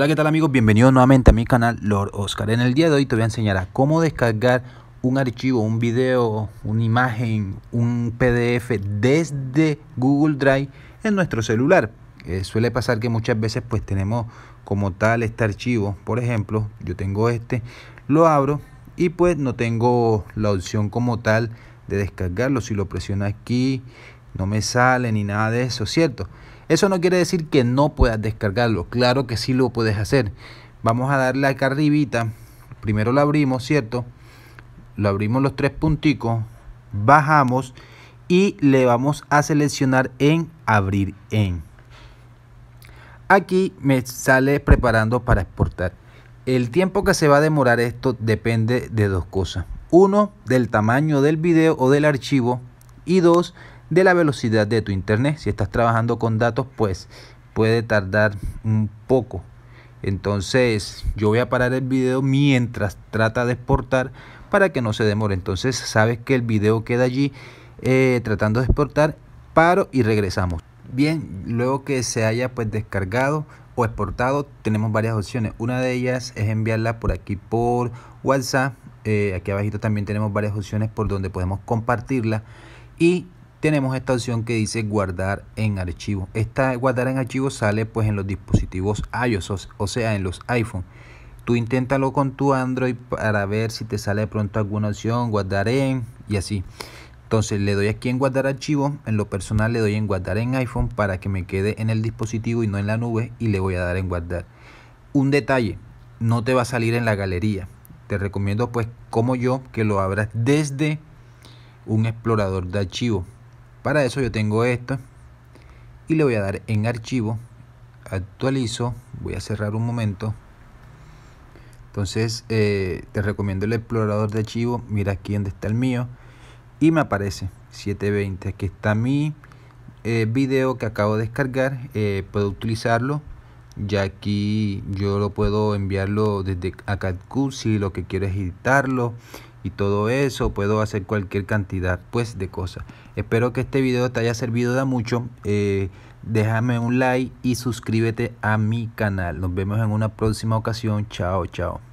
Hola qué tal amigos, bienvenidos nuevamente a mi canal Lord Oscar. En el día de hoy te voy a enseñar a cómo descargar un archivo, un video, una imagen, un PDF desde Google Drive en nuestro celular. Eh, suele pasar que muchas veces pues tenemos como tal este archivo, por ejemplo, yo tengo este, lo abro y pues no tengo la opción como tal de descargarlo. Si lo presiono aquí no me sale ni nada de eso, ¿cierto? Eso no quiere decir que no puedas descargarlo. Claro que sí lo puedes hacer. Vamos a darle acá arribita. Primero lo abrimos, ¿cierto? Lo abrimos los tres punticos. Bajamos y le vamos a seleccionar en abrir en. Aquí me sale preparando para exportar. El tiempo que se va a demorar esto depende de dos cosas. Uno, del tamaño del video o del archivo. Y dos, de la velocidad de tu internet. Si estás trabajando con datos, pues puede tardar un poco. Entonces yo voy a parar el video mientras trata de exportar para que no se demore. Entonces sabes que el video queda allí eh, tratando de exportar. Paro y regresamos. Bien, luego que se haya pues descargado o exportado tenemos varias opciones. Una de ellas es enviarla por aquí por WhatsApp. Eh, aquí abajito también tenemos varias opciones por donde podemos compartirla. Y tenemos esta opción que dice guardar en archivo. Esta guardar en archivo sale pues en los dispositivos iOS, o sea en los iPhone. Tú inténtalo con tu Android para ver si te sale de pronto alguna opción, guardar en y así. Entonces le doy aquí en guardar archivo, en lo personal le doy en guardar en iPhone para que me quede en el dispositivo y no en la nube y le voy a dar en guardar. Un detalle, no te va a salir en la galería. Te recomiendo pues como yo que lo abras desde un explorador de archivo para eso yo tengo esto y le voy a dar en archivo, actualizo, voy a cerrar un momento. Entonces eh, te recomiendo el explorador de archivo, mira aquí donde está el mío y me aparece 720. Aquí está mi eh, video que acabo de descargar, eh, puedo utilizarlo. Ya aquí yo lo puedo enviarlo desde acá si lo que quiero es editarlo y todo eso, puedo hacer cualquier cantidad pues de cosas. Espero que este video te haya servido de mucho. Eh, déjame un like y suscríbete a mi canal. Nos vemos en una próxima ocasión. Chao, chao.